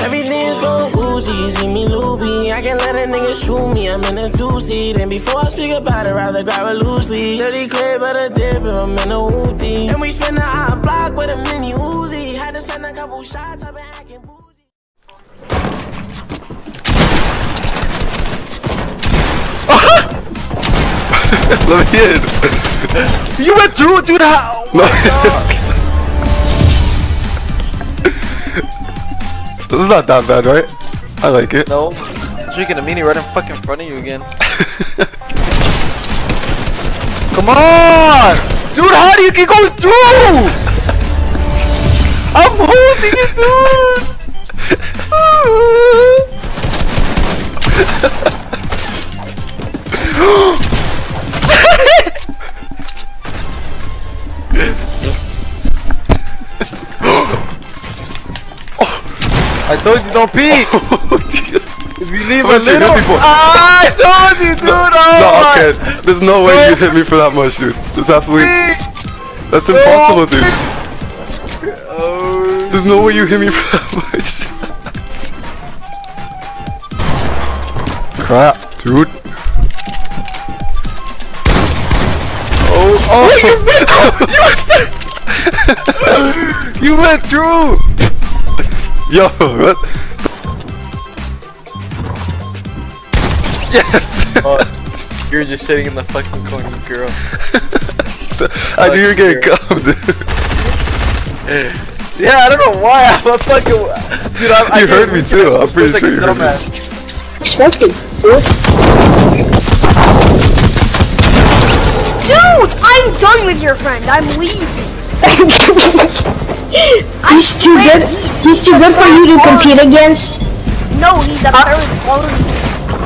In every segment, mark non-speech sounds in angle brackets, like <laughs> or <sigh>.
Everything's gon' Gucci, see me loopy. I can't let a nigga shoot me, I'm in a two seat. And before I speak about it, rather grab it loosely. Dirty clip, but a dip if I'm in a hoopty. And we spin the hot block with a mini Uzi. Had to send a couple shots, I've been acting bougie. <laughs> Let me in. You went through it, dude. How? No. Oh <laughs> this is not that bad, right? I like it. No. Drinking a mini right in fucking front of you again. <laughs> Come on! Dude, how do you keep going through? I'm holding it, <laughs> I told you don't peek! <laughs> If you leave a little... hit me for? Ah, I told you, dude! Oh no, okay. There's no way you hit me for that much, dude. That's absolutely. That's impossible, dude. Oh, There's no way you hit me for that much. Crap, dude. oh, oh! <laughs> you went through! Yo, what? Yes! Oh, you're just sitting in the fucking corner, girl. <laughs> I knew you were getting Fuck dude. <laughs> Yeah, I don't know why. I'm a fucking. Dude, I'm, You can't heard me too, I'm pretty like sure a you heard me. dumbass. Expected. Dude, I'm done with your friend. I'm leaving. <laughs> he's too swear good. He- He's too good for you to compete against. No, he's a third party.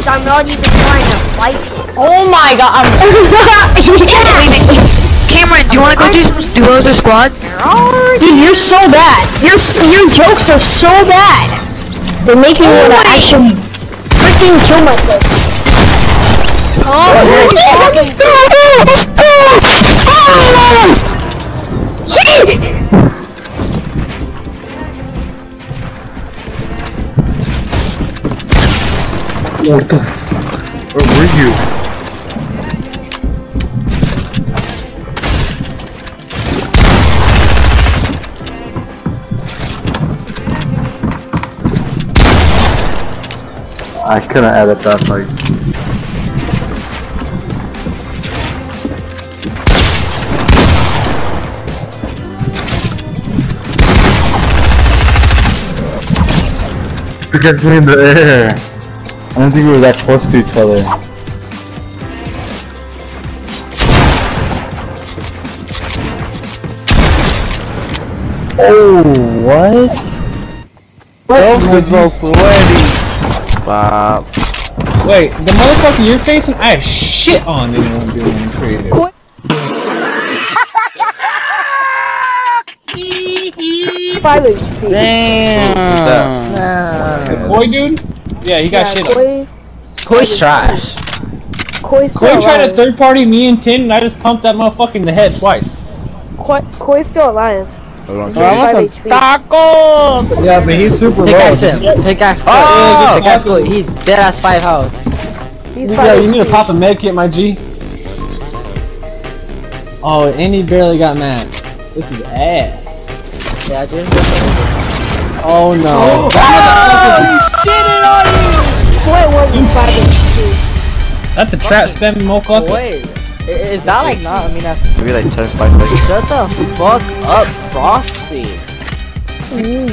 So I'm not even trying to fight him. Oh my god. I'm... <laughs> Cameron, do you want to go do some duos or squads? Dude, you're so bad. Your your jokes are so bad. They make me wanna actually freaking kill myself. Oh, oh, What the? Where were you? I couldn't edit that fight. Because in the air. I don't think we were that close to each other. Oh, what? Phelps is so sweaty. Wow. Wait, the motherfucker you're facing, I have shit on anyone doing creative. Five <laughs> HP. The Koi dude? Yeah, he got Yeah, shit on. Koi, Koi's trash. Koi's still Koi tried to third party me and Tin, and I just pumped that motherfucker in the head twice. Koi, Koi's still alive. Hold on, He has five HP. tacos! Yeah, but he's super Pickaxe low. him. Pickaxe Koi. Ah! Oh! Pickaxe Koi. He's dead as 5 health. He's Yeah, five you need to pop a med kit, my G. Oh, and he barely got mats. This is ass. Yeah, just. Oh no. Koi won't be five HP. That's a trap spamming motherfucker. Wait. Is that like not? I mean, that's. Maybe like 10 spice seconds. Shut the fuck up, Frosty. Mm.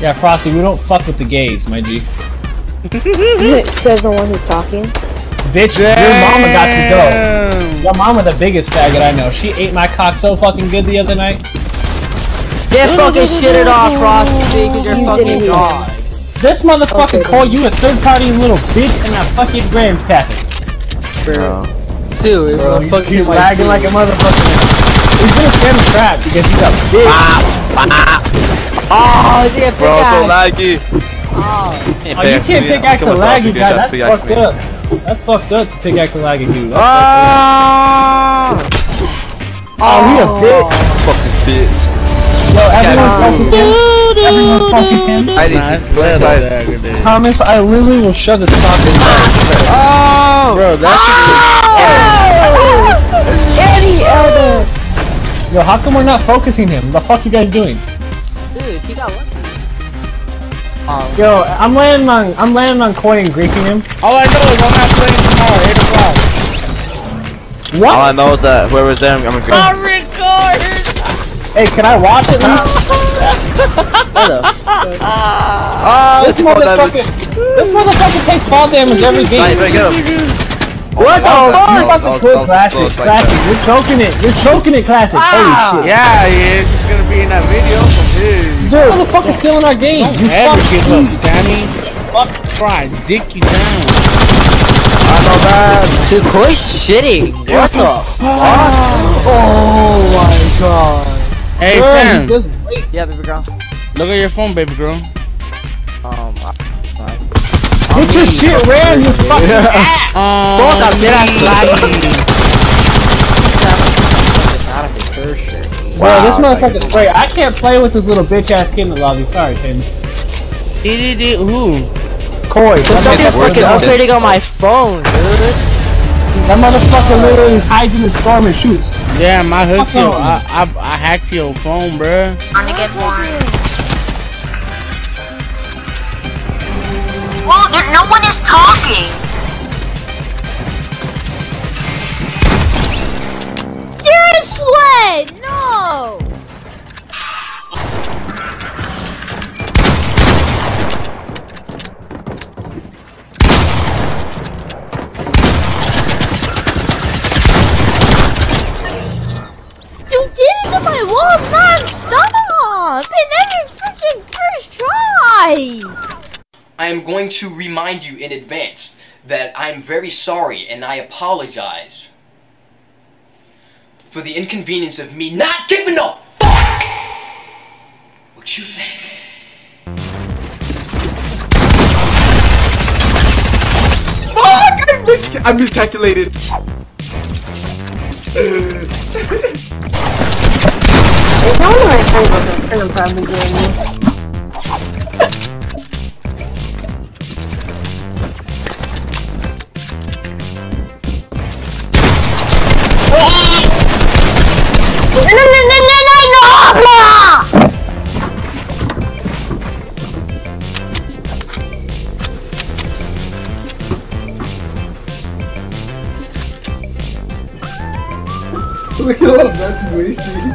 Yeah, Frosty, we don't fuck with the gays, my G. <laughs> Says the one who's talking. Bitch, your mama got to go. Your mama the biggest faggot I know. She ate my cock so fucking good the other night. Get fucking shitted off, Frosty, cause you're You fucking dog. This motherfucker Okay, called you a third party little bitch and a fucking grandpappy. Bro. Two, it Bro, will you fucking keep my lagging two. like a motherfucker. He's gonna spam the trap because he's a bitch. Oh, is he a Bro, so pickaxe? laggy. Oh, you can't pickaxe a laggy guy, that's fucked up. That's fucked up to pickaxe a lagging dude. That's Ah! Oh, he a bitch. Fucking bitch. Yo, everyone focus him. Everyone focus him. I didn't Nah, just split that. there, good day. Thomas, I literally will shove this cock in Oh! Bro, that oh! Eddie Elder! Yo, how come we're not focusing him? The fuck you guys doing? Dude, he got lucky. Oh. Yo, I'm landing on I'm landing on Koi and griefing him. All I know is I'm not playing tomorrow, 8 o'clock. What? All I know is that whoever's there, I'm gonna go. Hey, can I watch at least? Ah! this motherfucker, this motherfucker takes fall damage every game. Nice, right, get. What the Oh, fuck? oh, Fucking oh, quit, oh, classic, oh, it's like classic. that. You're choking it. You're choking it, classic. Holy shit. Yeah, he is. Gonna be in that video. Dude. Dude, motherfucker's still in our game. Don't You ever fuck give up, Sammy. Fuck, try, dick you down. I know that. Dude, Koi's shitty. What the Hey, Girl, Sam. he. Yeah, baby girl. Look at your phone, baby girl. Um, Get your shit ran, you fucking ass. <laughs> Um, Fuck, I'm dead ass lagging. me. out of his first shirt. Bro, this motherfucker's great. I can't play with this little bitch ass kid in the lobby. Sorry, Tins. Did he did who? Koi. That Something's fucking upgrading on my phone, dude. That motherfucker literally hides in the storm and shoots. Yeah, my hooked Fuck I, I I hacked your phone, bruh. Trying to get more. Well, there, no one is talking. Seriously! No! You did it to my walls non-stop! In every freaking first try! I am going to remind you in advance that I'm very sorry and I apologize for the inconvenience of me not giving a fuck what you think. Fuck! I, mis- I miscalculated. It's one of my friends was a turn probably doing this. Those nuts he's wasting.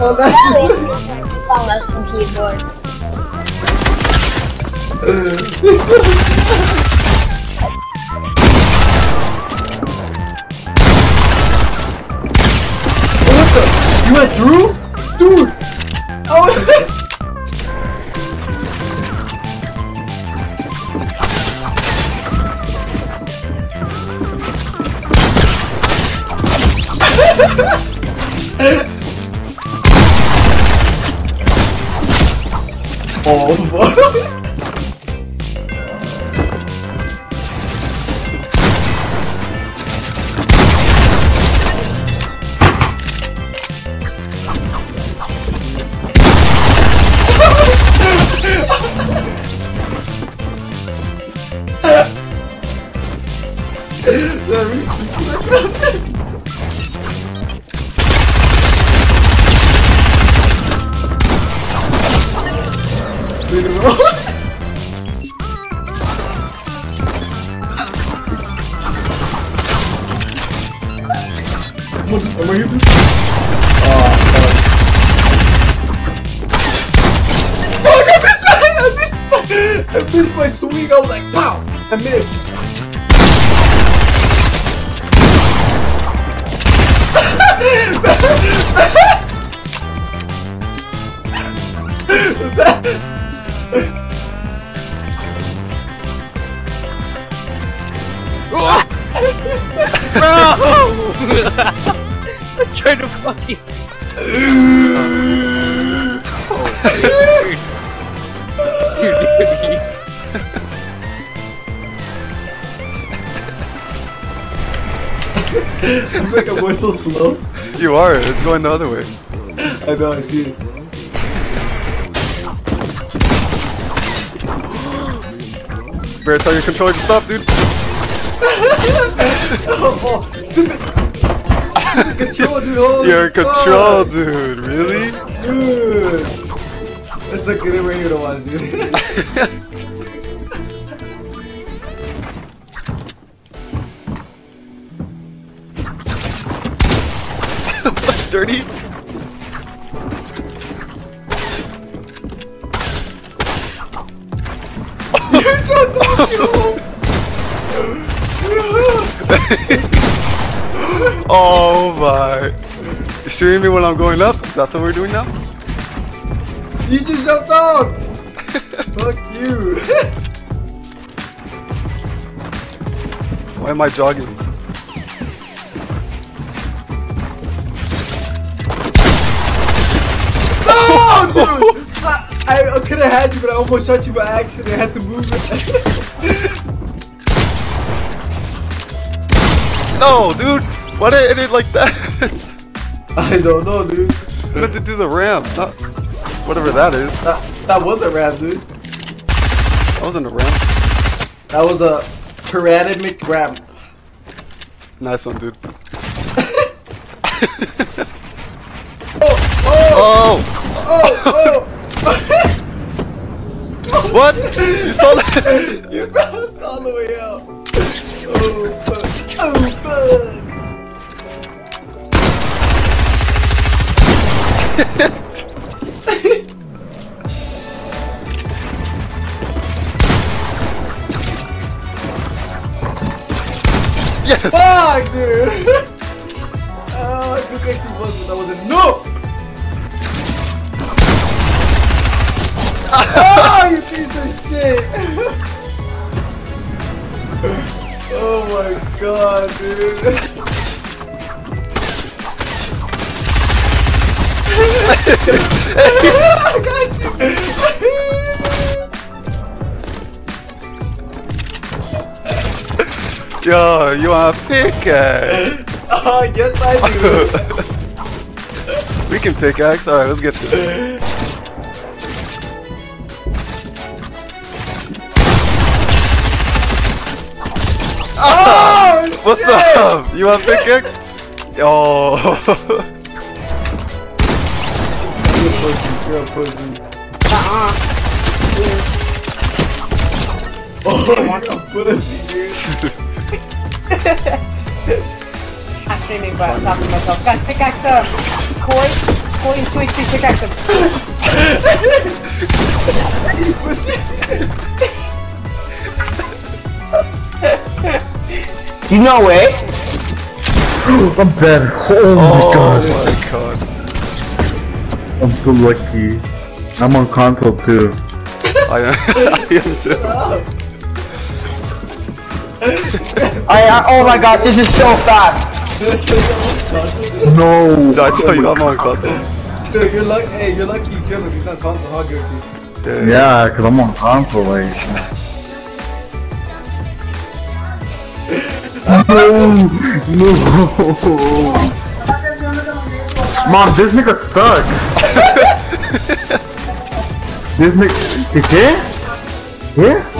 oh, that's just. Practice on mouse and keyboard. You went through? I missed. What's that? Trying to fucking. <laughs> Oh, You're <laughs> I'm like, I'm going so slow. You are. It's going the other way. I know, I see it. Better tell your controller to stop, dude. oh, stupid. Control, dude. Holy Your control, fuck. dude. Really? Dude. That's a good radio to watch, dude. <laughs> Dirty. you don't know you. oh my. You shooting me when I'm going up? That's what we're doing now? You just jumped off. Fuck you. <laughs> Why am I jogging? I, I could have had you, but I almost shot you by accident. I had to move it. <laughs> No, dude. Why did I hit it like that? <laughs> I don't know, dude. I meant to do the ramp, not whatever that is. That, that was a ramp, dude. That wasn't a ramp. That was a paradigmic ramp. Nice one, dude. <laughs> Oh! Oh! Oh! Oh, oh. <laughs> What? You saw that? <laughs> you bounced all the way out. Oh, fuck. Oh, fuck. Oh. <laughs> Yes! Fuck, dude! oh, I took actually was, but that wasn't. No! Oh, you piece of shit! oh my god, dude. I got you! Yo, you want a pickaxe? Oh, yes I do. <laughs> we can pickaxe. Alright, let's get to What's shit! up? You want a pickaxe? Oh. You're a pussy. You're a pussy. Uh-uh. Oh, you're a pussy, dude. I'm streaming, but I'm talking to myself. Guys, pickaxe him! Corey, Corey, Twitch, Twitch, pickaxe him. <laughs> <laughs> you pussy. You know it. <gasps> I'm dead. Oh my Oh god. my god. I'm so lucky. I'm on console too. <laughs> I am, I am so. I, I, oh my gosh, this is so fast. No. I tell you, I'm on console. Dude, you're lucky. Hey, you're lucky you killed him. He's not console. How guilty. Yeah. Yeah, cause I'm on console. Like. <laughs> No. Mom, this nigga stuck. <laughs> this nigga, ¿qué? ¿Qué?